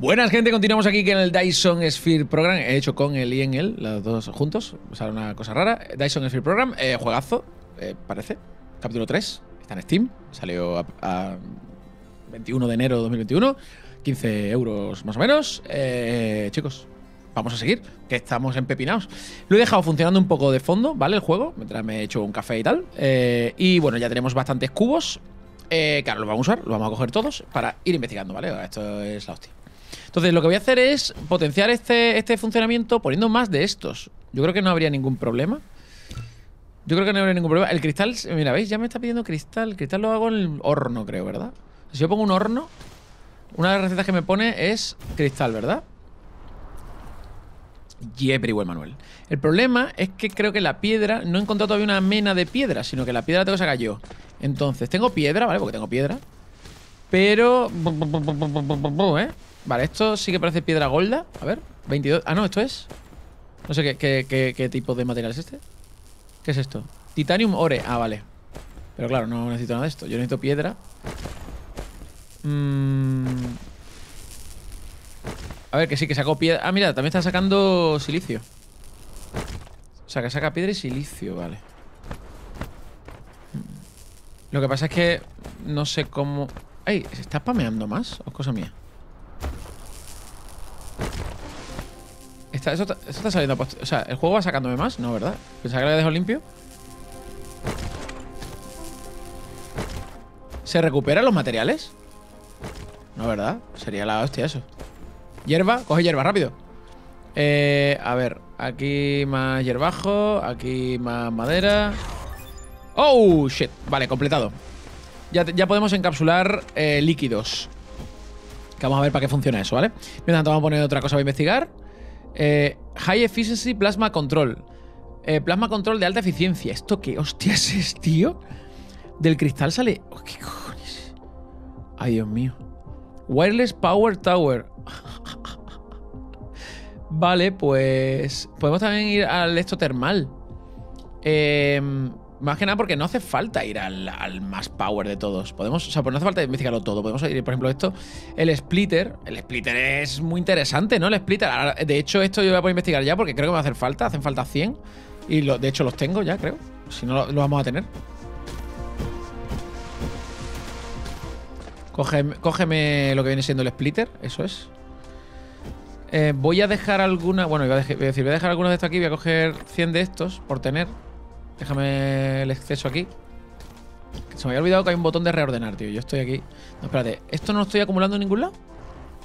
Buenas gente, continuamos aquí en el Dyson Sphere Program, he hecho con el y en él, los dos juntos, sale una cosa rara. Dyson Sphere Program, eh, juegazo, eh, parece, capítulo 3, está en Steam, salió a, a 21 de enero de 2021, 15 euros más o menos. Eh, chicos, vamos a seguir, que estamos empepinados. Lo he dejado funcionando un pocho de fondo, ¿vale? El juego, mientras me he hecho un café y tal. Y bueno, ya tenemos bastantes cubos. Claro, los vamos a usar, los vamos a coger todos para ir investigando, ¿vale? Esto es la hostia. Entonces, lo que voy a hacer es potenciar este, este funcionamiento poniendo más de estos. Yo creo que no habría ningún problema. Yo creo que no habría ningún problema. El cristal, mira, ¿veis? Ya me está pidiendo cristal. El cristal lo hago en el horno, creo, ¿verdad? Si yo pongo un horno, una de las recetas que me pone es cristal, ¿verdad? Very well, Manuel. El problema es que creo que la piedra, no he encontrado todavía una mena de piedra, sino que la piedra la tengo que sacar yo. Entonces, tengo piedra, ¿vale? Porque tengo piedra. Pero... ¿eh? Vale, esto sí que parece piedra golda. A ver, 22... Ah, no, esto es... No sé qué, qué, qué, tipo de material es este. ¿Qué es esto? Titanium ore. Ah, vale. Pero claro, no necesito nada de esto. Yo necesito piedra. Mm. A ver, que sí, que sacó piedra. Ah, mira, también está sacando silicio. O sea, que saca piedra y silicio, vale. Lo que pasa es que no sé cómo... ¡Ay! ¿Se está spameando más? ¿O es cosa mía? Está, eso, eso, está, saliendo... O sea, ¿el juego va sacándome más? No, ¿verdad? Pensaba que lo había dejado limpio. ¿Se recuperan los materiales? No, ¿verdad? Sería la hostia eso. Hierba, coge hierba, rápido. Eh, a ver, aquí más hierbajo, aquí más madera. ¡Oh, shit! Vale, completado. Ya, ya podemos encapsular eh, líquidos. Que vamos a ver para qué funciona eso, ¿vale? Mientras tanto, vamos a poner otra cosa para investigar. Eh, high Efficiency Plasma Control. Eh, plasma Control de alta eficiencia. ¿Esto qué hostias es, tío? Del cristal sale... Oh, ¿Qué cojones? Ay, Dios mío. Wireless Power Tower. vale, pues... Podemos también ir al esto termal. Eh, más que nada porque no hace falta ir al, más power de todos. Podemos, o sea, pues no hace falta investigarlo todo. Podemos ir, por ejemplo, esto, el splitter. El splitter es muy interesante, ¿no? El splitter. De hecho, esto yo voy a poder investigar ya porque creo que me va a hacer falta. Hacen falta 100. Y de hecho los tengo ya, creo. Si no, lo, lo vamos a tener. Cógeme, cógeme, lo que viene siendo el splitter. Eso es. Eh, voy a dejar alguna... Bueno, voy a decir, voy a dejar algunos de estos aquí. Voy a coger 100 de estos por tener. Déjame el exceso aquí. Se me había olvidado que hay un botón de reordenar, tío. Yo estoy aquí. No, espérate. ¿Esto no lo estoy acumulando en ningún lado?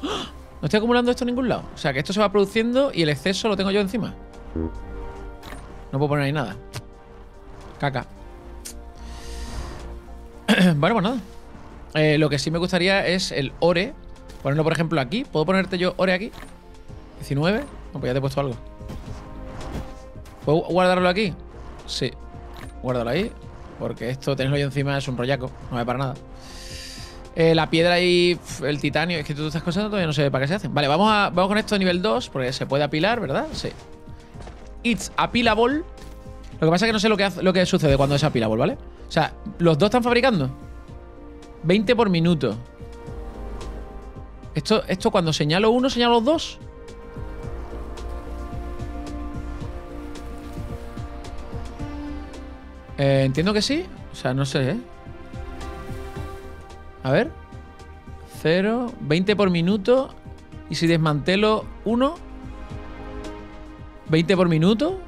¡Ah! No estoy acumulando esto en ningún lado. O sea, que esto se va produciendo y el exceso lo tengo yo encima. No puedo poner ahí nada. Caca. bueno, pues nada. Eh, lo que sí me gustaría es el ore. Ponerlo, por ejemplo, aquí. ¿Puedo ponerte yo ore aquí? 19. No, pues ya te he puesto algo. ¿Puedo guardarlo aquí? Sí. Guárdalo ahí. Porque esto, tenerlo yo encima es un rollaco. No me para nada. Eh, la piedra y el titanio. Es que todas estas cosas todavía no sé para qué se hacen. Vale, vamos, a, vamos con esto a nivel 2. Porque se puede apilar, ¿verdad? Sí. It's apilable. Lo que pasa es que no sé lo que, hace, lo que sucede cuando es apilable, ¿vale? O sea, los dos están fabricando. 20 por minuto. Esto, esto cuando señalo uno, señalo dos. Eh, entiendo que sí. O sea, no sé, ¿eh? A ver. 0, 20 por minuto. Y si desmantelo 1, 20 por minuto.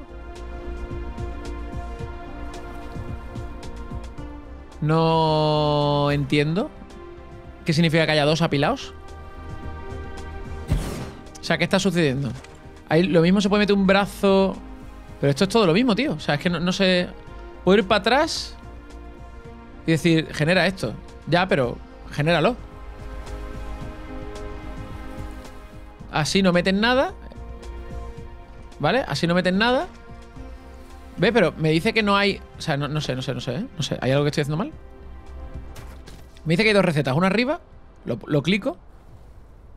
No entiendo. ¿Qué significa que haya dos apilados? O sea, ¿qué está sucediendo? Ahí lo mismo se puede meter un brazo. Pero esto es todo lo mismo, tío. O sea, es que no, no sé. Puedo ir para atrás y decir, genera esto. Ya, pero genéralo. Así no meten nada. ¿Vale? Así no meten nada. Ve, pero me dice que no hay. O sea, no, no sé, no sé, no sé, ¿eh? No sé. ¿Hay algo que estoy haciendo mal? Me dice que hay dos recetas. Una arriba, lo, lo clico.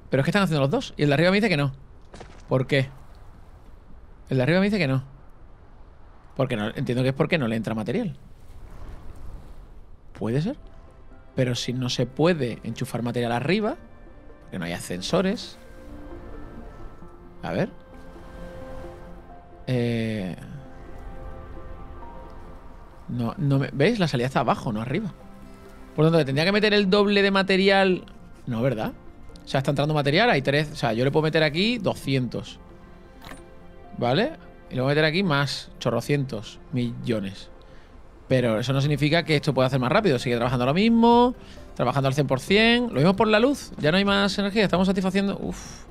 Pero es que están haciendo los dos. Y el de arriba me dice que no. ¿Por qué? El de arriba me dice que no. Porque no, entiendo que es porque no le entra material. Puede ser. Pero si no se puede enchufar material arriba, porque no hay ascensores, A ver. Eh... No, no me... ¿Veis? La salida está abajo, no arriba. Por lo tanto, tendría que meter el doble de material. No, ¿verdad? O sea, está entrando material, hay tres. O sea, yo le puedo meter aquí 200. ¿Vale? Y a meter aquí más, chorrocientos millones. Pero eso no significa que esto pueda hacer más rápido. Sigue trabajando lo mismo, trabajando al 100%. Lo mismo por la luz, ya no hay más energía. Estamos satisfaciendo. Uf.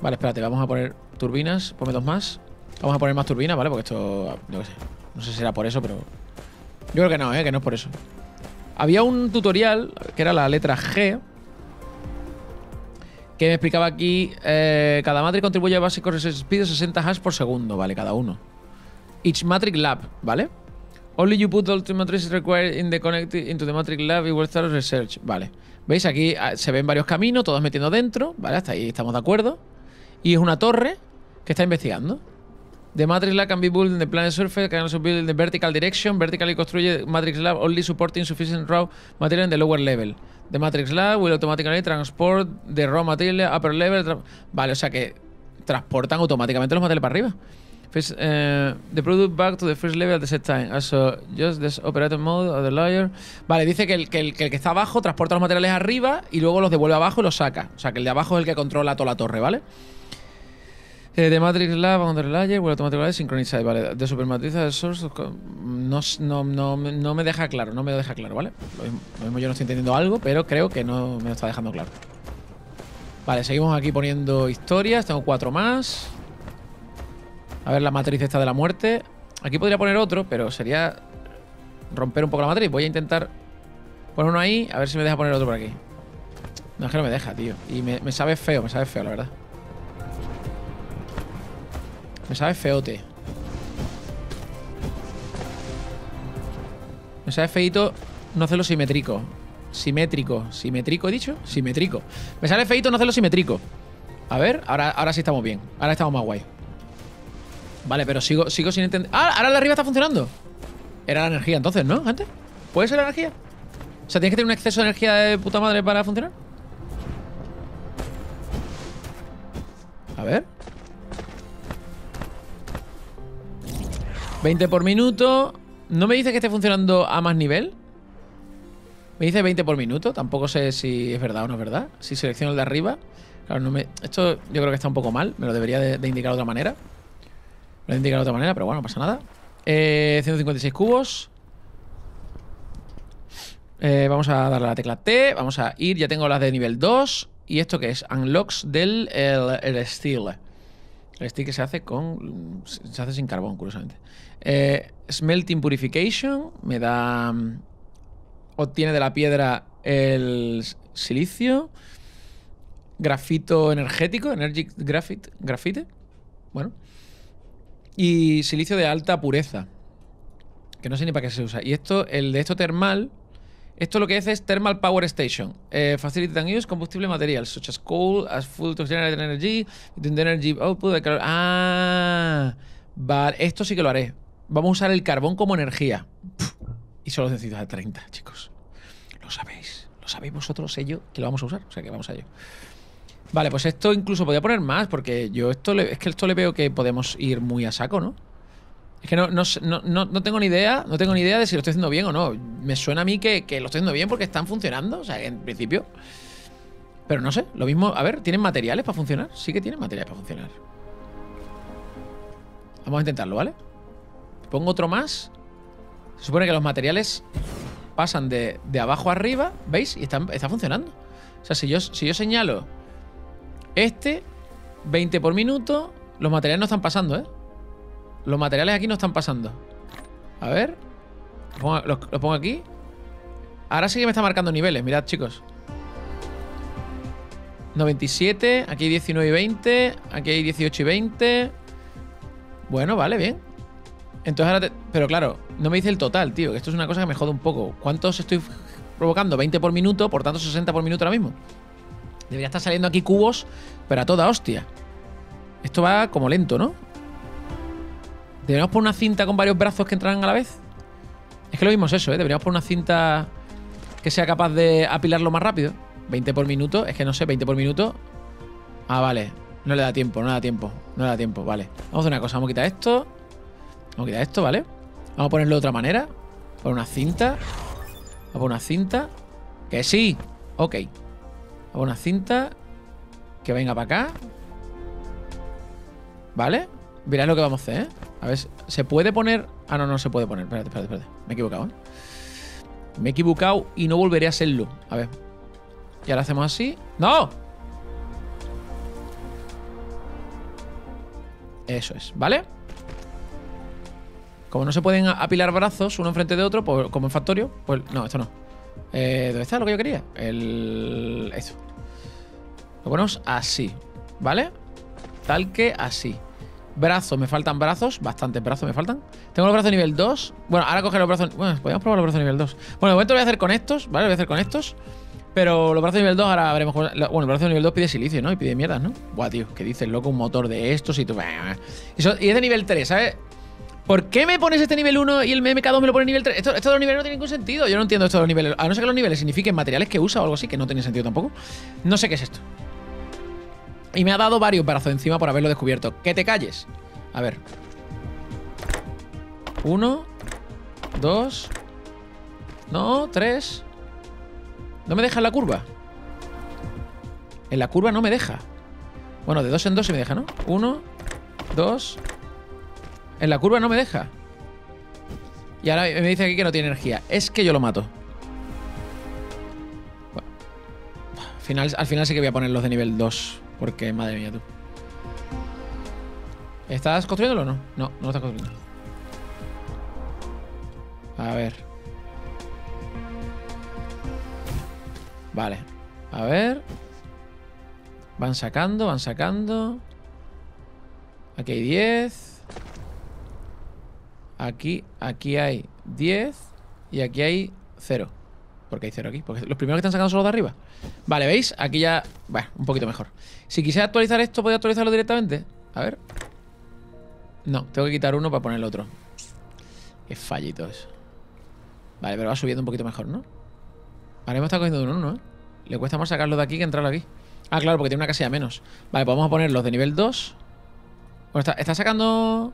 Vale, espérate, vamos a poner turbinas. Ponme dos más. Vamos a poner más turbinas, ¿vale? Porque esto, yo sé. No sé si era por eso, pero. Yo creo que no, ¿eh? Que no es por eso. Había un tutorial que era la letra G que me explicaba aquí eh, cada matrix contribuye a básicos speed de 60 hash por segundo, ¿vale? Cada uno. Each matrix lab, ¿vale? Only you put all the matrices required in the connect into the matrix lab y will start research, ¿vale? ¿Veis? Aquí ah, se ven varios caminos, todos metiendo dentro, ¿vale? Hasta ahí estamos de acuerdo. Y es una torre que está investigando. The Matrix Lab can be built in the planet surface, can also build in the vertical direction. Vertically construye Matrix Lab only supporting sufficient raw material in the lower level. The Matrix Lab will automatically transport the raw material upper level. Vale, o sea que transportan automáticamente los materiales para arriba. First, uh, the product back to the first level at the set time. Also, just this operator mode of the layer. Vale, dice que el que está abajo transporta los materiales arriba y luego los devuelve abajo y los saca. O sea, que el de abajo es el que controla toda la torre, ¿vale? Eh, de Matrix Lab the layer will automatically synchronize, vale. De Supermatriz Source no, no, no, no, me deja claro, no me lo deja claro, ¿vale? Lo mismo, yo no estoy entendiendo algo, pero creo que no me lo está dejando claro. Vale, seguimos aquí poniendo historias, tengo cuatro más. A ver la matriz esta de la muerte. Aquí podría poner otro, pero sería romper un poco la matriz. Voy a intentar poner uno ahí, a ver si me deja poner otro por aquí. No, es que no me deja, tío. Y me sabe feo, me sabe feo, la verdad. Me sabe feote. Me sabe feito no hacerlo simétrico. Simétrico. ¿Simétrico he dicho? Simétrico. Me sale feito no hacerlo simétrico. A ver, ahora, ahora sí estamos bien. Ahora estamos más guay. Vale, pero sigo, sigo sin entender. ¡Ah! Ahora la arriba está funcionando. Era la energía entonces, ¿no? Antes. ¿Puede ser la energía? O sea, ¿tienes que tener un exceso de energía de puta madre para funcionar? A ver. 20 por minuto. ¿No me dice que esté funcionando a más nivel? Me dice 20 por minuto. Tampoco sé si es verdad o no es verdad. Si selecciono el de arriba. Claro, no me... Esto yo creo que está un poco mal. Me lo debería de, indicar de otra manera. Me lo indicar de otra manera, pero bueno, no pasa nada. Eh, 156 cubos. Eh, vamos a darle a la tecla T. Vamos a ir. Ya tengo las de nivel 2. ¿Y esto qué es? Unlocks del el, el steel. El que se hace con. Se hace sin carbón, curiosamente. Eh, smelting Purification me da. Mm, obtiene de la piedra el silicio. Grafito energético, Energy Graphite. Grafite. Bueno. Y silicio de alta pureza. Que no sé ni para qué se usa. Y esto, el de esto termal. Esto lo que hace es Thermal Power Station. Eh, facility and use combustible material, such as coal, as full to generate energy, the energy output. Ah, vale. Esto sí que lo haré. Vamos a usar el carbón como energía. Y solo necesitas a 30, chicos. Lo sabéis. Lo sabéis vosotros, ello, que lo vamos a usar. O sea que vamos a ello. Vale, pues esto incluso podría poner más, porque yo esto le, es que esto le veo que podemos ir muy a saco, ¿no? Es que no, no, no, no, tengo ni idea, no tengo ni idea de si lo estoy haciendo bien o no. Me suena a mí que, que lo estoy haciendo bien porque están funcionando, o sea, en principio. Pero no sé, lo mismo. A ver, ¿tienen materiales para funcionar? Sí que tienen materiales para funcionar. Vamos a intentarlo, ¿vale? Pongo otro más. Se supone que los materiales pasan de, de abajo a arriba, ¿veis? Y está, está funcionando. O sea, si yo, si yo señalo este, 20 por minuto, los materiales no están pasando, ¿eh? Los materiales aquí no están pasando. A ver. Los pongo, aquí. Ahora sí que me está marcando niveles. Mirad, chicos. 97. Aquí hay 19 y 20. Aquí hay 18 y 20. Bueno, vale, bien. Entonces ahora Pero claro, no me dice el total, tío. Esto es una cosa que me jode un poco. ¿Cuántos estoy provocando? 20 por minuto, por tanto 60 por minuto ahora mismo. Debería estar saliendo aquí cubos, pero a toda hostia. Esto va como lento, ¿no? ¿Deberíamos poner una cinta con varios brazos que entraran a la vez? Es que lo mismo es eso, ¿eh? Deberíamos poner una cinta que sea capaz de apilarlo más rápido. 20 por minuto, es que no sé, 20 por minuto. Ah, vale. No le da tiempo, no le da tiempo. No le da tiempo, vale. Vamos a hacer una cosa. Vamos a quitar esto. Vamos a quitar esto, ¿vale? Vamos a ponerlo de otra manera. Por una cinta. Vamos a poner una cinta. Que sí. Ok. Vamos a poner una cinta. Que venga para acá. ¿Vale? Mirad lo que vamos a hacer, ¿eh? A ver, ¿se puede poner...? Ah, no, no se puede poner. Espérate, espérate, espérate. Me he equivocado, ¿eh? Me he equivocado y no volveré a hacerlo. A ver. Y ahora hacemos así. ¡No! Eso es, ¿vale? Como no se pueden apilar brazos uno enfrente de otro, pues, como en Factorio, pues no, esto no. Eh, ¿Dónde está lo que yo quería? El... Eso. Lo ponemos así, ¿vale? Tal que así. Brazos, me faltan brazos, bastantes brazos me faltan. Tengo los brazos nivel 2. Bueno, ahora coger los brazos. Bueno, podríamos probar los brazos nivel 2. Bueno, de momento lo voy a hacer con estos, ¿vale? Lo voy a hacer con estos. Pero los brazos nivel 2 ahora veremos. Bueno, el brazo nivel 2 pide silicio, ¿no? Y pide mierdas, ¿no? Buah, tío, que dices, loco, un motor de estos y tú. y es de nivel 3, ¿sabes? ¿Por qué me pones este nivel 1 y el MK2 me lo pone nivel 3? Esto, estos dos niveles no tienen ningún sentido. Yo no entiendo esto de los niveles. A no ser que los niveles signifiquen materiales que usa o algo así, que no tiene sentido tampoco. No sé qué es esto. Y me ha dado varios brazos encima por haberlo descubierto. ¡Que te calles! A ver. Uno. Dos. No, tres. ¿No me deja en la curva? En la curva no me deja. Bueno, de dos en dos se me deja, ¿no? Uno. Dos. En la curva no me deja. Y ahora me dice aquí que no tiene energía. Es que yo lo mato. al, final, al final sí que voy a poner los de nivel 2. Porque, madre mía, tú. ¿Estás construyéndolo o no? No, no lo estás construyendo. A ver. Vale. A ver. Van sacando, van sacando. Aquí hay 10. Aquí, aquí hay 10. Y aquí hay 0. Porque hay 0 aquí. Porque los primeros que están sacando son los de arriba. Vale, ¿veis? Aquí ya... Bueno, un poquito mejor. Si quisiera actualizar esto, ¿podría actualizarlo directamente? A ver. No, tengo que quitar uno para poner el otro. Qué fallito eso. Vale, pero va subiendo un poquito mejor, ¿no? Ahora hemos estado cogiendo de uno, ¿no? Le cuesta más sacarlo de aquí que entrarlo aquí. Ah, claro, porque tiene una casilla menos. Vale, pues vamos a poner los de nivel 2. Bueno, está, está sacando...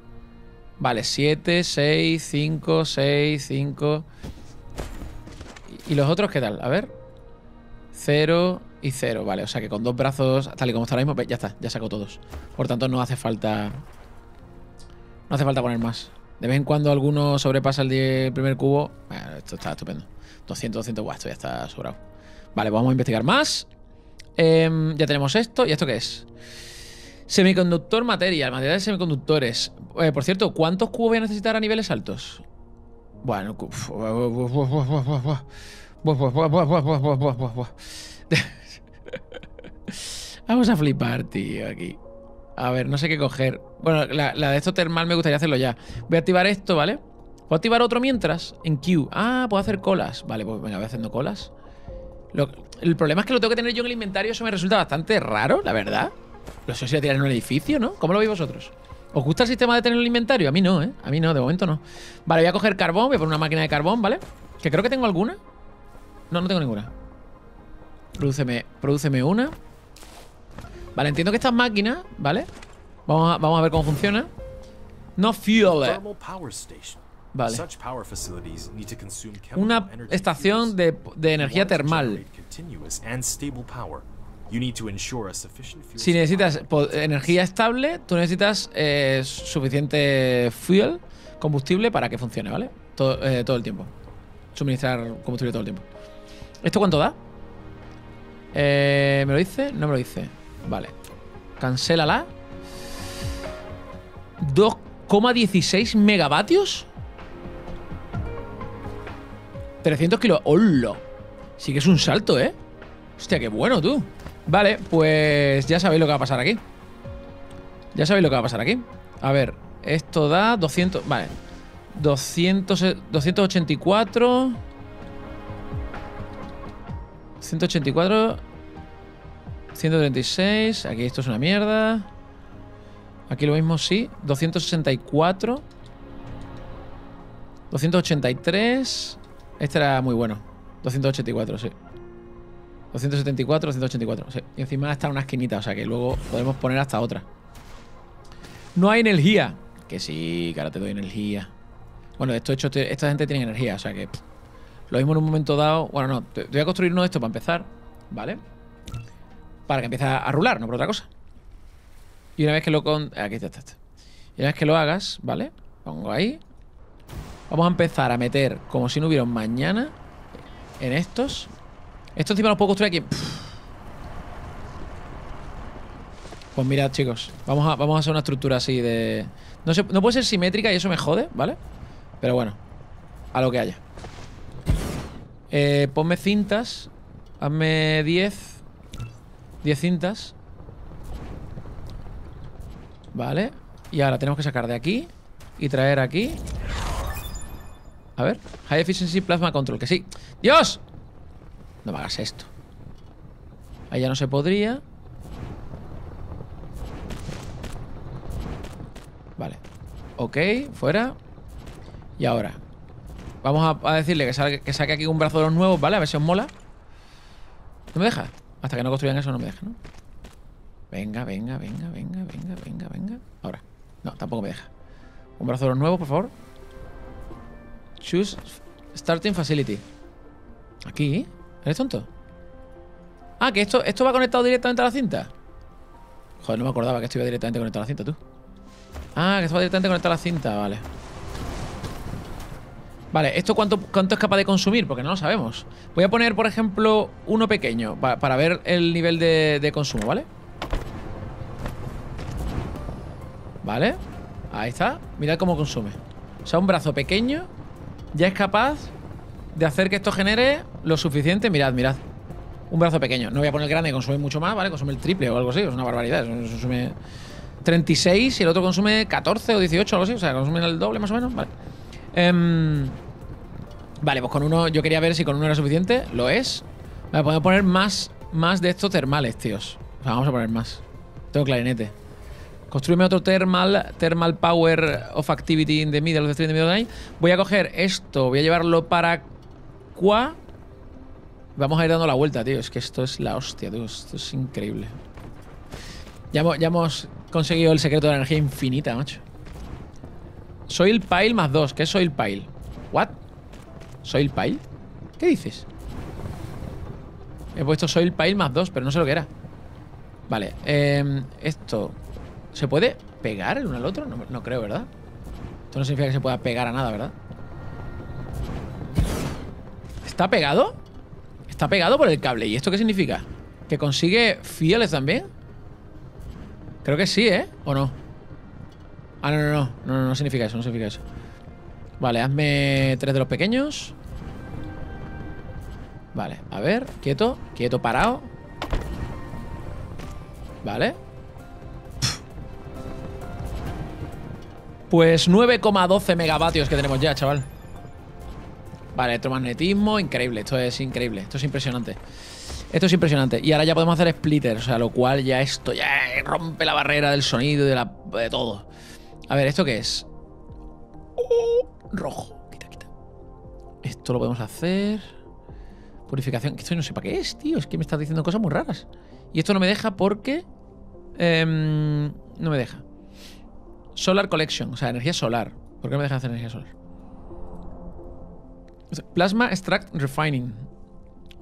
Vale, 7, 6, 5, 6, 5... ¿Y los otros qué tal? A ver. 0 y 0, vale. O sea que con dos brazos, tal y como está ahora mismo, ya está, ya saco todos. Por tanto, no hace falta no hace falta poner más. De vez en cuando alguno sobrepasa el, primer cubo. esto está estupendo. 200, 200, guau, esto ya está sobrado. Vale, vamos a investigar más. Em, ya tenemos esto. ¿Y esto qué es? Semiconductor material, material de semiconductores. Eh, por cierto, ¿cuántos cubos voy a necesitar a niveles altos? Bueno, Vamos a flipar, tío, aquí. A ver, no sé qué coger. Bueno, la, de esto termal me gustaría hacerlo ya. Voy a activar esto, ¿vale? ¿Puedo activar otro mientras? En Q. Ah, puedo hacer colas. Vale, pues venga, voy haciendo colas. el problema es que lo tengo que tener yo en el inventario. Eso me resulta bastante raro, la verdad. Lo sé si a tirar en un edificio, ¿no? ¿Cómo lo veis vosotros? ¿Os gusta el sistema de tener el inventario? A mí no, ¿eh? A mí no, de momento no. Vale, voy a coger carbón. Voy a poner una máquina de carbón, ¿vale? Que creo que tengo alguna. No, no tengo ninguna. Produceme, produceme una. Vale, entiendo que estas máquinas, ¿vale? Vamos a, vamos a ver cómo funciona. No fuel. Vale. Una estación de, de energía termal. Si necesitas energía estable, tú necesitas eh, suficiente fuel, combustible, para que funcione, ¿vale? Todo, eh, todo, el tiempo. Suministrar combustible todo el tiempo. ¿Esto cuánto da? Eh, ¿Me lo dice? No me lo dice. Vale. Cancélala. 2,16 megavatios. 300 kilos. ¡Hola! Sí que es un salto, ¿eh? Hostia, qué bueno, tú. Vale, pues ya sabéis lo que va a pasar aquí. Ya sabéis lo que va a pasar aquí. A ver, esto da 200... Vale. 200, 284... 184... 136. Aquí esto es una mierda. Aquí lo mismo, sí. 264. 283. Este era muy bueno. 284, sí. 274, 284. Sí. Y encima está una esquinita, o sea que luego podemos poner hasta otra. No hay energía. Que sí, que te doy energía. Bueno, esto hecho, esta gente tiene energía, o sea que. Lo mismo en un momento dado. Bueno, no, te, voy a construir uno de estos para empezar, ¿vale? Para que empiece a rular, no por otra cosa. Y una vez que lo con. Aquí está, está, Y una vez que lo hagas, ¿vale? Pongo ahí. Vamos a empezar a meter como si no hubiera mañana en estos. Estos encima los puedo construir aquí. Pues mirad, chicos. Vamos a, vamos a hacer una estructura así de... No, no puede ser simétrica y eso me jode, ¿vale? Pero bueno, a lo que haya. Eh, ponme cintas. Hazme 10. 10 cintas. Vale. Y ahora tenemos que sacar de aquí y traer aquí. A ver. High Efficiency Plasma Control. Que sí. ¡Dios! No me hagas esto. Ahí ya no se podría. Vale. Ok, fuera. Y ahora. Vamos a, decirle que, que saque aquí un brazo de los nuevos, ¿vale? A ver si os mola. ¿No me deja? Hasta que no construyan eso no me deja, ¿no? Venga, venga, venga, venga, venga, venga, venga. Ahora. No, tampoco me deja. Un brazo de los nuevos, por favor. Choose Starting Facility. Aquí. ¿Eres tonto? Ah, que esto, esto va conectado directamente a la cinta. Joder, no me acordaba que esto iba directamente conectado a la cinta, tú. Ah, que esto va directamente conectado a la cinta, vale. Vale, ¿esto cuánto, cuánto es capaz de consumir? Porque no lo sabemos. Voy a poner, por ejemplo, uno pequeño para, ver el nivel de, de consumo, ¿vale? Vale, ahí está Mirad cómo consume O sea, un brazo pequeño ya es capaz de hacer que esto genere lo suficiente Mirad, mirad Un brazo pequeño No voy a poner grande, consume mucho más, ¿vale? Consume el triple o algo así Es una barbaridad Consume 36 y el otro consume 14 o 18 o algo así O sea, consume el doble más o menos Vale em, Vale, pues con uno Yo quería ver si con uno era suficiente Lo es Vale, podemos poner más, más de estos termales, tíos O sea, vamos a poner más Tengo clarinete Construirme otro thermal, thermal power of activity in the middle of the street in the middle of the night. Voy a coger esto, voy a llevarlo para qua. Vamos a ir dando la vuelta, tío. Es que esto es la hostia, tío. Esto es increíble. Ya, ya hemos conseguido el secreto de la energía infinita, macho. Soil pile más dos. ¿Qué es soil pile? ¿What? ¿Soil pile? ¿Qué dices? He puesto soil pile más dos, pero no sé lo que era. Vale, eh, esto ¿Se puede pegar el uno al otro? No, creo, ¿verdad? Esto no significa que se pueda pegar a nada, ¿verdad? ¿Está pegado? Está pegado por el cable. ¿Y esto qué significa? ¿Que consigue fieles también? Creo que sí, ¿eh? ¿O no? Ah, no, no, no. No, no, no significa eso, no significa eso. Vale, hazme tres de los pequeños. Vale, a ver, quieto, quieto, parado. Vale. Pues 9,12 megavatios que tenemos ya, chaval. Vale, electromagnetismo, increíble. Esto es increíble. Esto es impresionante. Esto es impresionante. Y ahora ya podemos hacer splitters, o sea, lo cual ya esto ya rompe la barrera del sonido y de, la, de todo. A ver, ¿esto qué es? Oh, rojo. Quita, quita. Esto lo podemos hacer. Purificación. Esto no sé para qué es, tío. Es que me estás diciendo cosas muy raras. Y esto no me deja porque... Em, no me deja. Solar Collection, o sea, energía solar. ¿Por qué no me deja hacer energía solar? Plasma Extract Refining.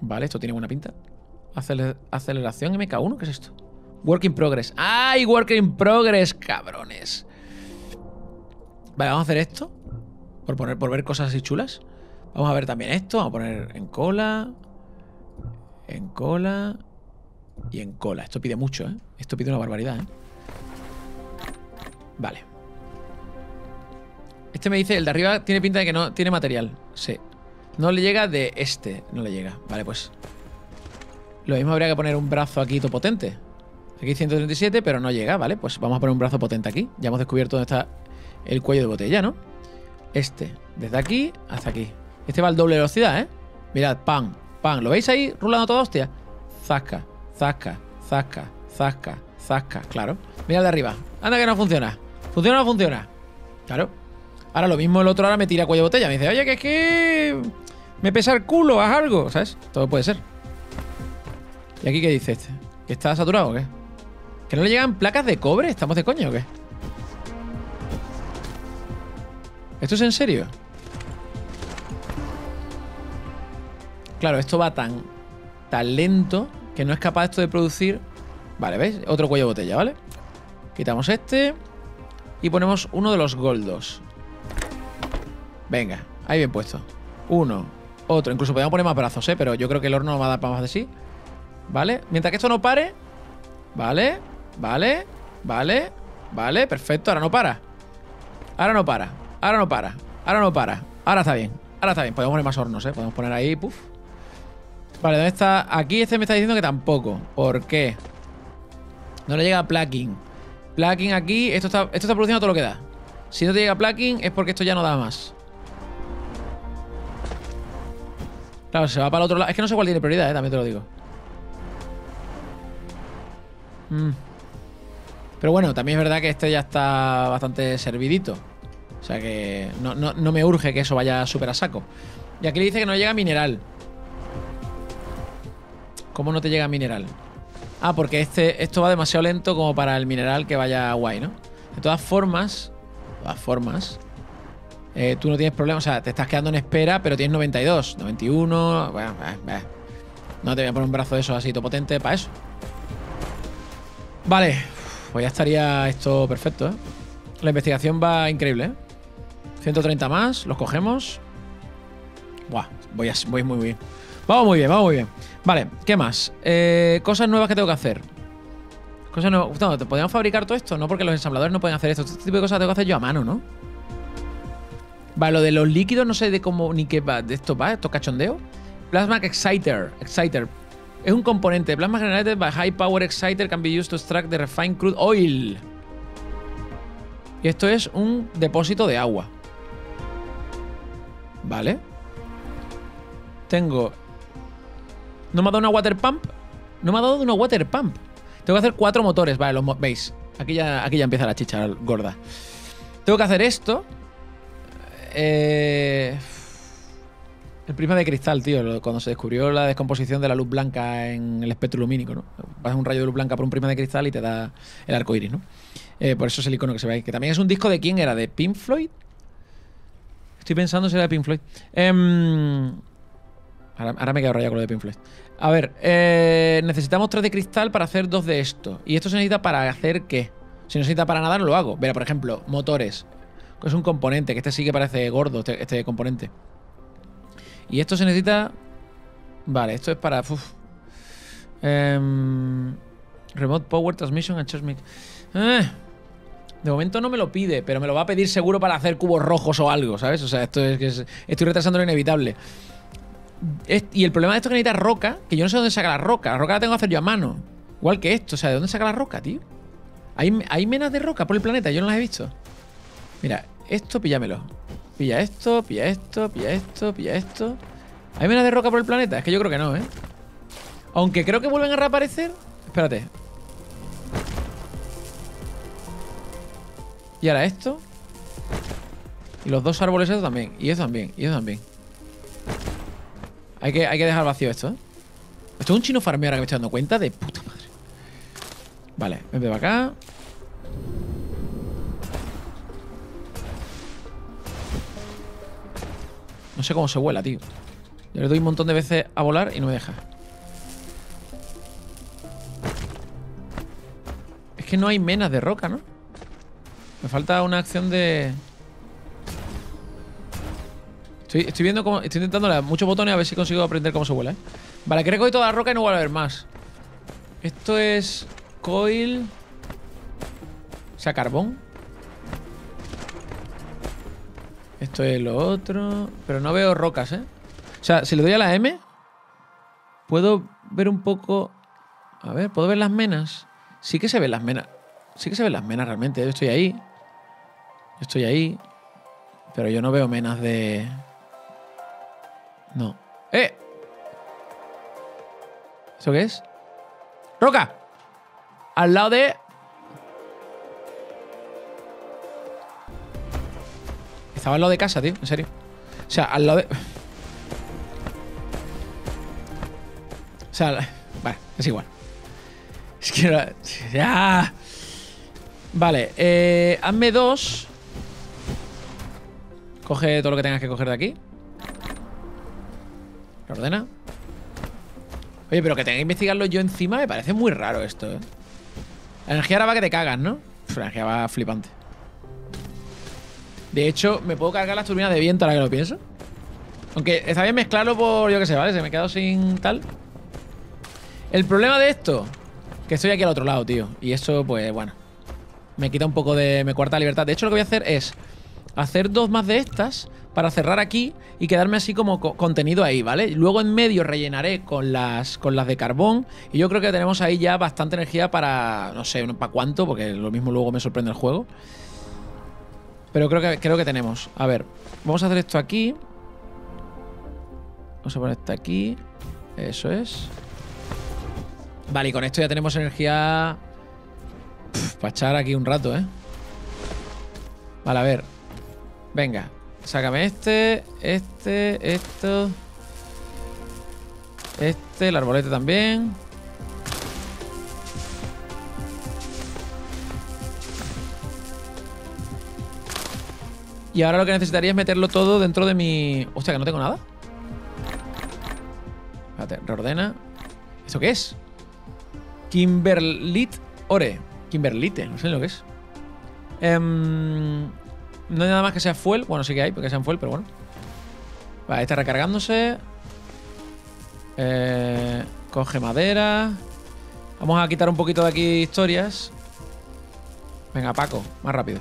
Vale, esto tiene buena pinta. aceleración MK1, ¿qué es esto? Work in Progress. ¡Ay, Work in Progress, cabrones! Vale, vamos a hacer esto. Por, poner, por ver cosas así chulas. Vamos a ver también esto. Vamos a poner en cola. En cola. Y en cola. Esto pide mucho, ¿eh? Esto pide una barbaridad, ¿eh? Vale. Este me dice, el de arriba tiene pinta de que no tiene material. Sí. No le llega de este. No le llega. Vale, pues. Lo mismo habría que poner un brazo aquí todo potente. Aquí 137, pero no llega, ¿vale? Pues vamos a poner un brazo potente aquí. Ya hemos descubierto dónde está el cuello de botella, ¿no? Este, desde aquí hasta aquí. Este va al doble velocidad, ¿eh? Mirad, pan, pan. ¿Lo veis ahí rulando todo, hostia? Zasca, zasca, zasca, zasca, zasca. Claro. Mira de arriba. Anda que no funciona. ¿Funciona o no funciona? Claro. Ahora lo mismo el otro ahora me tira cuello de botella. Me dice, oye, que es que me pesa el culo, haz algo. ¿Sabes? Todo puede ser. ¿Y aquí qué dice este? ¿Que está saturado o qué? ¿Que no le llegan placas de cobre? ¿Estamos de coño o qué? ¿Esto es en serio? Claro, esto va tan, tan lento que no es capaz esto de producir... Vale, ¿veis? Otro cuello de botella, ¿vale? Quitamos este y ponemos uno de los goldos. Venga, ahí bien puesto. Uno, otro. Incluso podemos poner más brazos, ¿eh? Pero yo creo que el horno va a dar para más de sí. ¿Vale? Mientras que esto no pare. Vale, vale, vale, vale. Perfecto, ahora no para. Ahora no para, ahora no para, ahora no para. Ahora está bien, ahora está bien. Podemos poner más hornos, ¿eh? Podemos poner ahí, puf. Vale, ¿dónde está? Aquí este me está diciendo que tampoco. ¿Por qué? No le llega plugin. Plugin aquí, esto está, esto está produciendo todo lo que da. Si no te llega plugin es porque esto ya no da más. Claro, se va para el otro lado. Es que no sé cuál tiene prioridad, ¿eh? también te lo digo. Mm. Pero bueno, también es verdad que este ya está bastante servidito. O sea que no, no me urge que eso vaya súper a saco. Y aquí le dice que no llega mineral. ¿Cómo no te llega mineral? Ah, porque este, esto va demasiado lento como para el mineral que vaya guay, ¿no? De todas formas, de todas formas, eh, tú no tienes problema, o sea, te estás quedando en espera, pero tienes 92, 91, bueno, eh, no te voy a poner un brazo de eso así todo potente para eso. Vale, pues ya estaría esto perfecto, ¿eh? La investigación va increíble, ¿eh? 130 más, los cogemos. Buah, voy, a, muy bien. Vamos muy bien, vamos muy bien. Vale, ¿qué más? Eh, cosas nuevas que tengo que hacer. Cosas nuevas. No, ¿te podemos fabricar todo esto? No, porque los ensambladores no pueden hacer esto. Este tipo de cosas tengo que hacer yo a mano, ¿no? Vale, lo de los líquidos no sé de cómo ni qué va. ¿De esto va? ¿Esto cachondeo? Plasma Exciter. Exciter. Es un componente. Plasma generated by high power exciter can be used to extract the refined crude oil. Y esto es un depósito de agua. Vale. Tengo ¿No me ha dado una water pump? No me ha dado una water pump. Tengo que hacer cuatro motores. Vale, los veis. Aquí ya, aquí ya empieza la chicha gorda. Tengo que hacer esto. Eh, el prisma de cristal, tío. Cuando se descubrió la descomposición de la luz blanca en el espectro lumínico, ¿no? Pasas un rayo de luz blanca por un prisma de cristal y te da el arco iris, ¿no? Eh, por eso es el icono que se ve ahí. Que también es un disco de quién era, de Pink Floyd. Estoy pensando si era de Pink Floyd. Eh, Ahora, me quedo rayado con lo de Pink A ver, eh, necesitamos tres de cristal para hacer dos de esto. ¿Y esto se necesita para hacer qué? Si necesita para nada, no lo hago. Mira, por ejemplo, motores. Es un componente, que este sí que parece gordo, este, este componente. Y esto se necesita... Vale, esto es para... Em, remote Power Transmission and Charge eh, de momento no me lo pide, pero me lo va a pedir seguro para hacer cubos rojos o algo, ¿sabes? O sea, esto es que estoy retrasando lo inevitable y el problema de esto es que necesita roca, que yo no sé dónde saca la roca. La roca la tengo que hacer yo a mano. Igual que esto. O sea, ¿de dónde saca la roca, tío? ¿Hay, hay menas de roca por el planeta? Yo no las he visto. Mira, esto píllamelo. Pilla esto, pilla esto, pilla esto, pilla esto. ¿Hay menas de roca por el planeta? Es que yo creo que no, ¿eh? Aunque creo que vuelven a reaparecer. Espérate. Y ahora esto. Y los dos árboles estos también. Y eso también. Y eso también. Hay que, hay que dejar vacío esto, ¿eh? Esto es un chino farmeo ahora que me estoy dando cuenta de puta madre. Vale, me veo acá. No sé cómo se vuela, tío. Yo le doy un montón de veces a volar y no me deja. Es que no hay menas de roca, ¿no? Me falta una acción de... Estoy, viendo cómo. Estoy intentando muchos botones a ver si consigo aprender cómo se vuela, ¿eh? Vale, que recoger toda la roca y no vuelve a haber más. Esto es. Coil. O sea, carbón. Esto es lo otro. Pero no veo rocas, ¿eh? O sea, si le doy a la M. Puedo ver un poco. A ver, ¿puedo ver las menas? Sí que se ven las menas. Sí que se ven las menas realmente. Yo estoy ahí. Estoy ahí. Pero yo no veo menas de. No. ¡Eh! ¿Eso qué es? ¡Roca! Al lado de... Estaba al lado de casa, tío. En serio. O sea, al lado de... O sea... Vale, es igual. Es que... Ya. Vale, eh, hazme dos. Coge todo lo que tengas que coger de aquí. Lo ordena. Oye, pero que tenga que investigarlo yo encima me parece muy raro esto, ¿eh? La energía ahora va que te cagas, ¿no? la energía va flipante. De hecho, me puedo cargar las turbinas de viento ahora que lo pienso. Aunque está bien mezclarlo por, yo que sé, ¿vale? Se me he quedado sin tal. El problema de esto, que estoy aquí al otro lado, tío. Y eso, pues, bueno. Me quita un poco de... Me cuarta libertad. De hecho, lo que voy a hacer es hacer dos más de estas para cerrar aquí y quedarme así como contenido ahí, ¿vale? Luego en medio rellenaré con las, con las de carbón y yo creo que tenemos ahí ya bastante energía para, no sé, para cuánto, porque lo mismo luego me sorprende el juego. Pero creo que, creo que tenemos. A ver, vamos a hacer esto aquí. Vamos a poner esto aquí. Eso es. Vale, y con esto ya tenemos energía para echar aquí un rato, ¿eh? Vale, a ver. Venga, sácame este, este, esto. Este, el arbolete también. Y ahora lo que necesitaría es meterlo todo dentro de mi... Hostia, que no tengo nada. Espérate, reordena. ¿Eso qué es? Kimberlit Ore. Kimberlite, no sé lo que es. Em, no hay nada más que sea fuel. Bueno, sí que hay, porque sean fuel, pero bueno. Vale, está recargándose. Eh, coge madera. Vamos a quitar un poquito de aquí historias. Venga, Paco, más rápido.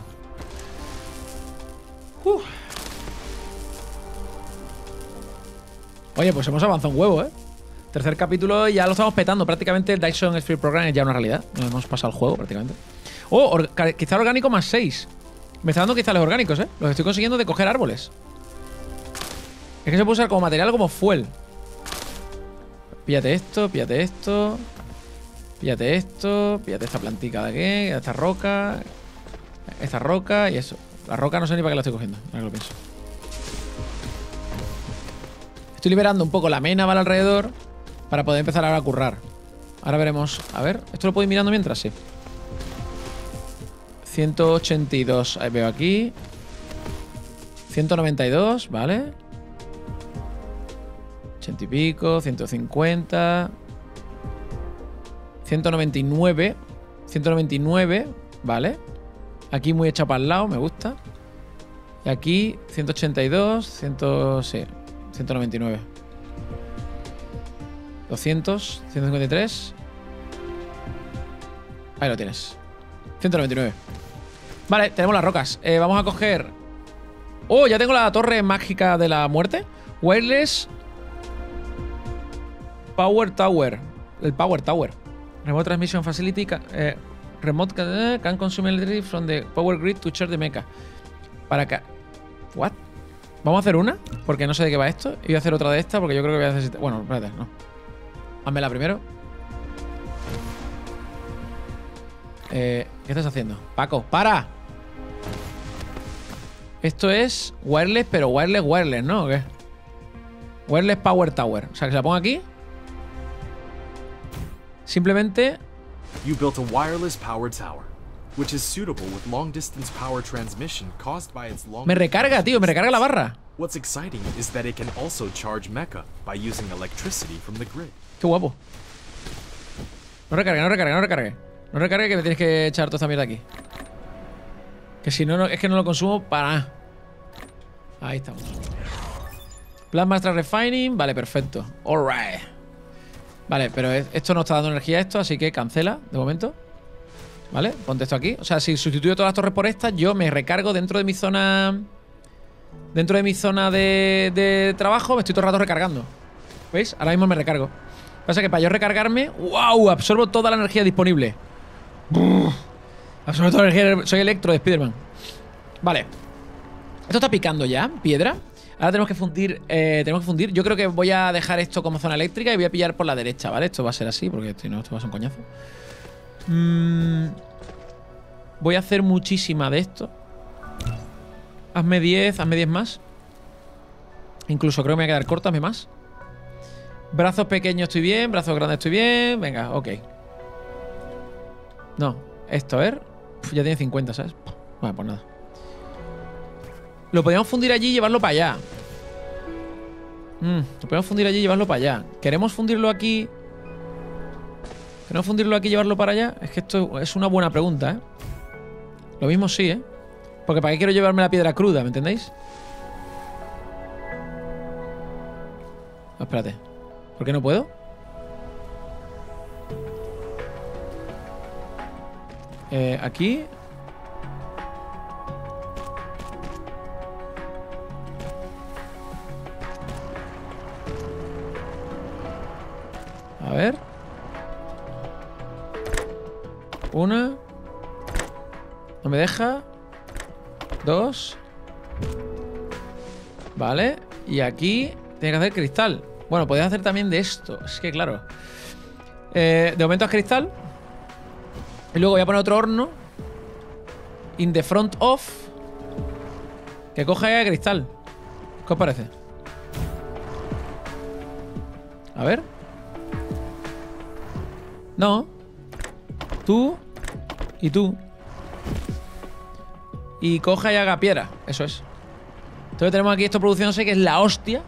Oye, pues hemos avanzado un huevo, ¿eh? Tercer capítulo ya lo estamos petando. Prácticamente el Dyson Sphere Program es ya una realidad. Nos hemos pasado el juego prácticamente. Oh, quizá orgánico más 6. Me está dando los orgánicos, ¿eh? Los estoy consiguiendo de coger árboles. Es que se puede usar como material como fuel. Píllate esto, píllate esto. Píllate esto. Píllate esta plantica de aquí. Esta roca. Esta roca y eso. La roca no sé ni para qué la estoy cogiendo. Ahora que lo pienso. Estoy liberando un poco la mena ¿vale? alrededor. Para poder empezar ahora a currar. Ahora veremos. A ver, ¿esto lo puedo ir mirando mientras? Sí. 182. Ahí veo aquí. 192, ¿vale? 80 y pico. 150. 199. 199, ¿vale? Aquí muy hecha para el lado, me gusta. Y aquí 182, 100, sí, 199. 200, 153. Ahí lo tienes. 199. Vale, tenemos las rocas. Eh, vamos a coger... Oh, ya tengo la torre mágica de la muerte. Wireless Power Tower. El Power Tower. Remote Transmission Facility. Eh, remote eh, can consume electricity from the power grid to charge the mecha. Para acá. What? Vamos a hacer una, porque no sé de qué va esto. Y voy a hacer otra de esta, porque yo creo que voy a necesitar. Bueno, espérate, no. Házmela primero. ¿Qué estás haciendo? Paco, ¡para! Esto es wireless, pero wireless, wireless, ¿no? ¿O qué? Wireless Power Tower. O sea, que se la pongo aquí. Simplemente. You built a wireless power tower, which is suitable with long distance power transmission caused by its long. Me recarga, tío, me recarga la barra. What's exciting is that it can also charge mecha by using electricity from the grid. Qué guapo. No recargue, no recargue, no recargue. No recargue que me tienes que echar toda esta mierda aquí. Que si no, es que no lo consumo para nada. Ahí estamos. Plasma Extra Refining. Vale, perfecto. Alright. Vale, pero esto no está dando energía a esto, así que cancela de momento. ¿Vale? Ponte esto aquí. O sea, si sustituyo todas las torres por estas, yo me recargo dentro de mi zona... Dentro de mi zona de, trabajo, me estoy todo el rato recargando. ¿Veis? Ahora mismo me recargo. Pasa que para yo recargarme, ¡wow! Absorbo toda la energía disponible. Absorbo energía. Soy electro de Spiderman. Vale. Esto está picando ya, piedra. Ahora tenemos que fundir. Eh, tenemos que fundir. Yo creo que voy a dejar esto como zona eléctrica y voy a pillar por la derecha, ¿vale? Esto va a ser así, porque si no, esto va a ser un coñazo. Mm, voy a hacer muchísima de esto. Hazme 10, hazme 10 más. Incluso creo que me voy a quedar corto, hazme más. Brazos pequeños estoy bien, brazos grandes estoy bien. Venga, ok. No, esto, ver. Ya tiene 50, ¿sabes? Vale, pues nada. Lo podríamos fundir allí y llevarlo para allá. Mm, lo podemos fundir allí y llevarlo para allá. ¿Queremos fundirlo aquí? ¿Queremos fundirlo aquí y llevarlo para allá? Es que esto es una buena pregunta, ¿eh? Lo mismo sí, ¿eh? Porque ¿para qué quiero llevarme la piedra cruda? ¿Me entendéis? espérate. ¿Por qué no puedo? Eh, aquí A ver. Una. No me deja. Dos. Vale. Y aquí tiene que hacer cristal. Bueno, podéis hacer también de esto. Es que claro. Eh, de momento es cristal. Y luego voy a poner otro horno. In the front of. Que coja cristal. ¿Qué os parece? A ver. No. Tú y tú. Y coja y haga piedra. Eso es. Entonces tenemos aquí esto produciéndose que es la hostia.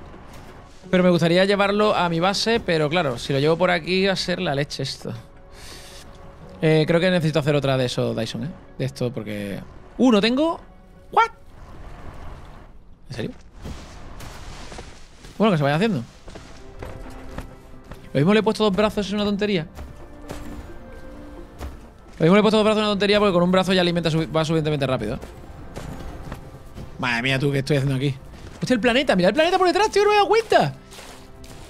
Pero me gustaría llevarlo a mi base, pero claro, si lo llevo por aquí va a ser la leche esto. Eh, creo que necesito hacer otra de eso, Dyson, ¿eh? De esto, porque... ¡Uh, no tengo! ¿What? ¿En serio? Bueno, que se vaya haciendo. Lo mismo le he puesto dos brazos, es una tontería. Lo mismo le he puesto dos brazos, es una tontería, porque con un brazo ya alimenta va suficientemente rápido. ¿eh? Madre mía, tú, ¿qué estoy haciendo aquí? Es el planeta, mira el planeta por detrás, tío, no me he dado cuenta.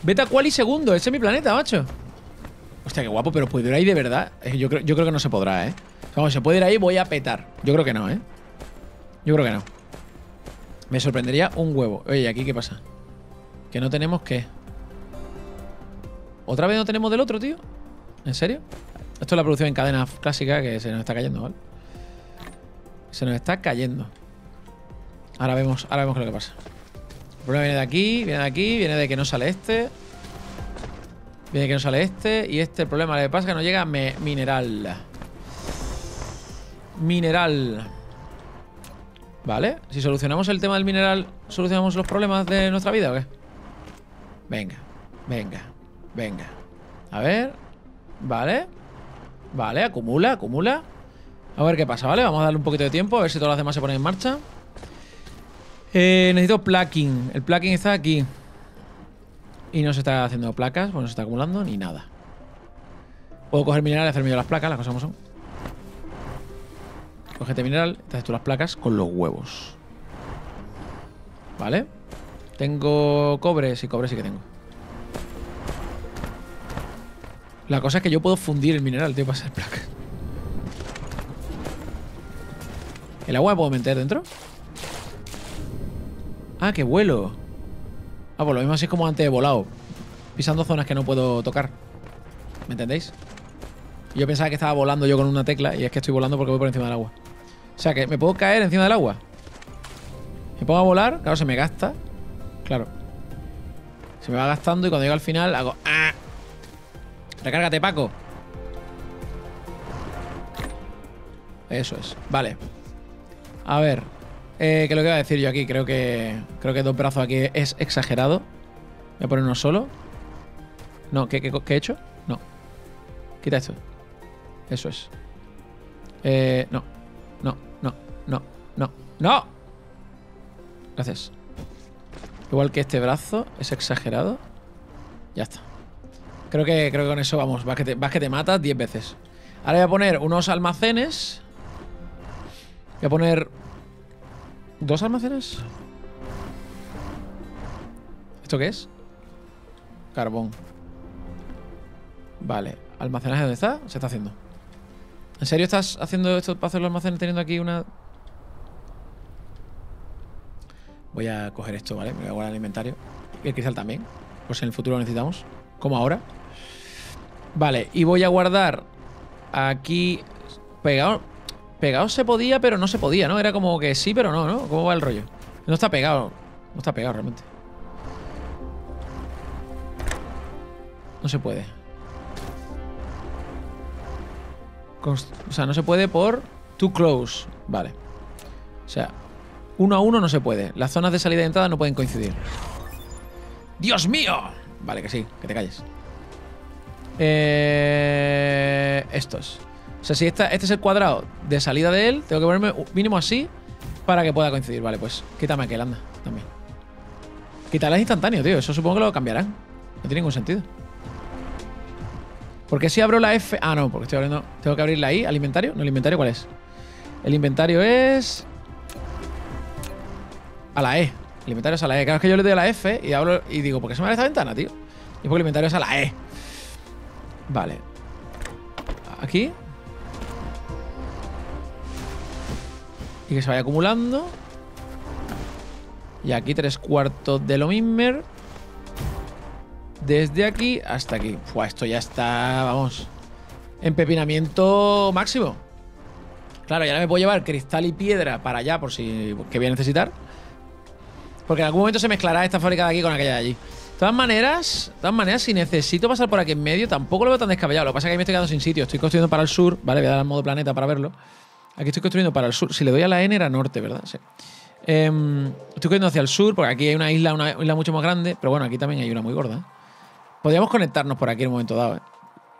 Beta y segundo, ese es mi planeta, macho. Hostia, qué guapo, pero ¿puedo ir ahí de verdad? Yo creo, yo creo que no se podrá, ¿eh? Vamos, se puede ir ahí, voy a petar. Yo creo que no, ¿eh? Yo creo que no. Me sorprendería un huevo. Oye, ¿aquí qué pasa? Que no tenemos qué. ¿Otra vez no tenemos del otro, tío? ¿En serio? Esto es la producción en cadena clásica que se nos está cayendo, ¿vale? Se nos está cayendo. Ahora vemos, ahora vemos qué es lo que pasa. El problema viene de aquí, viene de aquí, viene de que no sale este. Viene que no sale este. Y este, el problema le pasa que no llega mineral. Mineral. Vale. Si solucionamos el tema del mineral, ¿solucionamos los problemas de nuestra vida o qué? Venga, venga, venga. A ver. Vale. Vale, acumula, acumula. A ver qué pasa, ¿vale? Vamos a darle un poquito de tiempo, a ver si todas las demás se ponen en marcha. Eh, necesito plucking. El plucking está aquí. Y no se está haciendo placas, pues no se está acumulando ni nada. Puedo coger mineral y hacerme yo las placas, las cosas como son. Cogete mineral, te haces tú las placas con los huevos. ¿Vale? Tengo cobre, sí, cobre sí que tengo. La cosa es que yo puedo fundir el mineral, tío, para hacer placas. ¿El agua me puedo meter dentro? Ah, que vuelo. Ah, pues lo mismo así como antes he volado. Pisando zonas que no puedo tocar. ¿Me entendéis? Yo pensaba que estaba volando yo con una tecla y es que estoy volando porque voy por encima del agua. O sea que me puedo caer encima del agua. Me pongo a volar, claro, se me gasta. Claro. Se me va gastando y cuando llego al final hago... ¡Ah! Recárgate, Paco. Eso es. Vale. A ver. Eh, ¿Qué es lo que iba a decir yo aquí? Creo que creo que dos brazos aquí es exagerado. Voy a poner uno solo. No, ¿qué, he hecho? No. Quita esto. Eso es. Eh, no. No, no, no, no. ¡No! Gracias. Igual que este brazo es exagerado. Ya está. Creo que, creo que con eso vamos. Vas que te, vas que te matas 10 veces. Ahora voy a poner unos almacenes. Voy a poner ¿Dos almacenes? ¿Esto qué es? Carbón. Vale. ¿Almacenaje dónde está? Se está haciendo. ¿En serio estás haciendo esto para hacer los almacenes teniendo aquí una...? Voy a coger esto, ¿vale? Me voy a guardar el inventario. Y el cristal también. Si en el futuro lo necesitamos. Como ahora. Vale. Y voy a guardar aquí... Pegado... Pegado se podía, pero no se podía, ¿no? Era como que sí, pero no, ¿no? ¿Cómo va el rollo? No está pegado. No está pegado realmente. No se puede. O sea, no se puede por too close. Vale. O sea, uno a uno no se puede. Las zonas de salida y entrada no pueden coincidir. ¡Dios mío! Vale, que sí, que te calles. Eh, estos. O sea, si este es el cuadrado de salida de él, tengo que ponerme mínimo así para que pueda coincidir. Vale, pues quítame aquel, anda, también. Quitarla es instantáneo, tío. Eso supongo que lo cambiarán. No tiene ningún sentido. ¿Por qué si abro la F? Ah, no, porque estoy abriendo. Tengo que abrir la I al inventario. No, el inventario, ¿cuál es? El inventario es. A la E. El inventario es a la E. Claro, es que yo le doy a la F y abro y digo, ¿por qué se me abre esta ventana, tío? Y porque el inventario es a la E. Vale. Aquí. Y que se vaya acumulando. Y aquí tres cuartos de lo mismo. Desde aquí hasta aquí. Fua, esto ya está, vamos. Empepinamiento máximo. Claro, ya no me puedo llevar cristal y piedra para allá por si que voy a necesitar. Porque en algún momento se mezclará esta fábrica de aquí con aquella de allí. De todas maneras, de todas maneras, si necesito pasar por aquí en medio, tampoco lo veo tan descabellado. Lo que pasa es que ahí me sin sitio. Estoy construyendo para el sur, ¿vale? Voy a dar al modo planeta para verlo. Aquí estoy construyendo para el sur. Si le doy a la N era norte, ¿verdad? Sí. Em, estoy construyendo hacia el sur, porque aquí hay una isla, una isla mucho más grande. Pero bueno, aquí también hay una muy gorda. Podríamos conectarnos por aquí en un momento dado, ¿eh?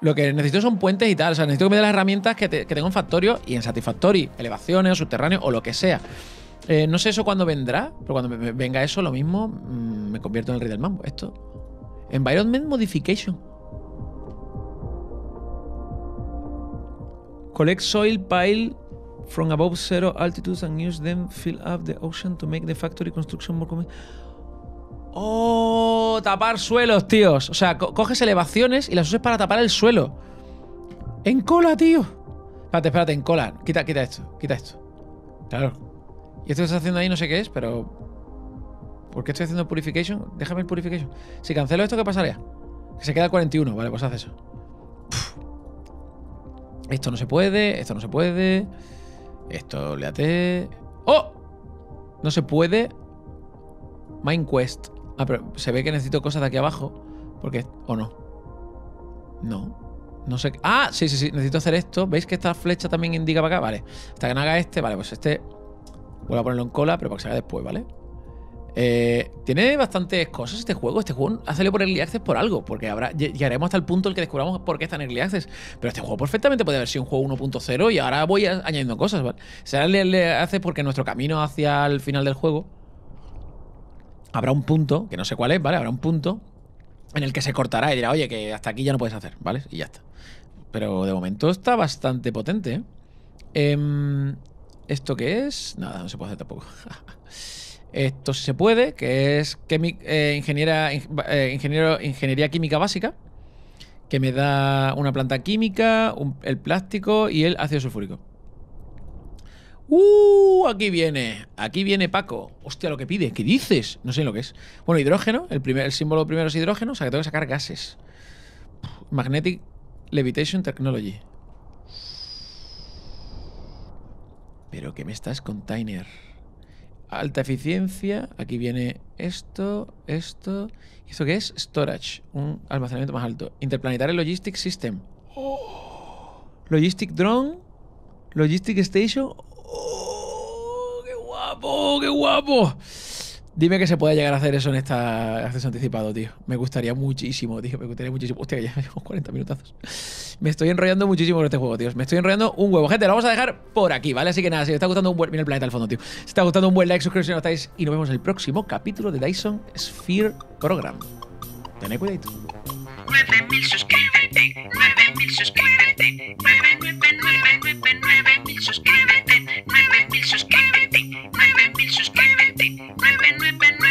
Lo que necesito son puentes y tal. O sea, necesito que me dé las herramientas que, te- que tengo en Factorio y en Satisfactory, elevaciones subterráneos o lo que sea. Eh, no sé eso cuándo vendrá, pero cuando venga eso, lo mismo, mm, me convierto en el rey del mambo. Esto. Environment Modification. Collect soil pile from above zero altitudes and use them fill up the ocean to make the factory construction more conven- ¡Oh! Tapar suelos, tíos. O sea, co- coges elevaciones y las usas para tapar el suelo. En cola, tío. Espérate, espérate, en cola. Quita, quita esto, quita esto. Claro. Y esto que estás haciendo ahí no sé qué es, pero. ¿Por qué estoy haciendo purification? Déjame el purification. Si cancelo esto, ¿qué pasaría? Que se queda el 41. Vale, pues haz eso. Esto no se puede, esto no se puede. Esto le ate. ¡Oh! No se puede. Quest. Ah, pero se ve que necesito cosas de aquí abajo. Porque. ¿O no? No. No sé. Ah, sí, sí, sí. Necesito hacer esto. ¿Veis que esta flecha también indica para acá? Vale. Hasta que no haga este. Vale, pues este. Voy a ponerlo en cola, pero para que se haga después, ¿vale? Eh, tiene bastantes cosas este juego. Este juego ha salido por Early Access por algo. Porque llegaremos hasta el punto en el que descubramos por qué está en Early Access. Pero este juego perfectamente puede haber sido un juego 1.0 y ahora voy añadiendo cosas, ¿vale? Será el Early porque nuestro camino hacia el final del juego habrá un punto, que no sé cuál es, ¿vale? Habrá un punto en el que se cortará y dirá, oye, que hasta aquí ya no puedes hacer, ¿vale? Y ya está. Pero de momento está bastante potente, ¿eh? Em, ¿Esto qué es? Nada, no se puede hacer tampoco. Esto sí se puede, que es eh, ingeniera, ing- eh, ingeniero, ingeniería química básica, que me da una planta química, el plástico y el ácido sulfúrico. ¡Uh! Aquí viene. Aquí viene Paco. Hostia, lo que pide. ¿Qué dices? No sé lo que es. Bueno, hidrógeno. El, primer, símbolo primero es hidrógeno. O sea que tengo que sacar gases. Magnetic Levitation Technology. Pero ¿qué me estás, container? Alta eficiencia. Aquí viene esto, esto. ¿Y esto qué es? Storage. Un almacenamiento más alto. Interplanetary Logistics System. Logistic Drone. Logistic Station. ¡Oh! ¡Qué guapo! ¡Qué guapo! Dime que se puede llegar a hacer eso en esta acceso anticipado, tío. Me gustaría muchísimo, tío. Me gustaría muchísimo. Hostia, ya llevamos 40 minutazos. Me estoy enrollando muchísimo con este juego, tío. Me estoy enrollando un huevo. Gente, lo vamos a dejar por aquí, ¿vale? Así que nada, si os está gustando un buen... Mira el planeta al fondo, tío. Si está gustando un buen like, suscribiros si no estáis. Y nos vemos en el próximo capítulo de Dyson Sphere Program. Tened cuidadito. 9000 suscríbete, 9000 suscríbete, 99999 suscríbete, 9000 suscríbete, 9000 suscríbete. ribbon, ribbon, ribbon.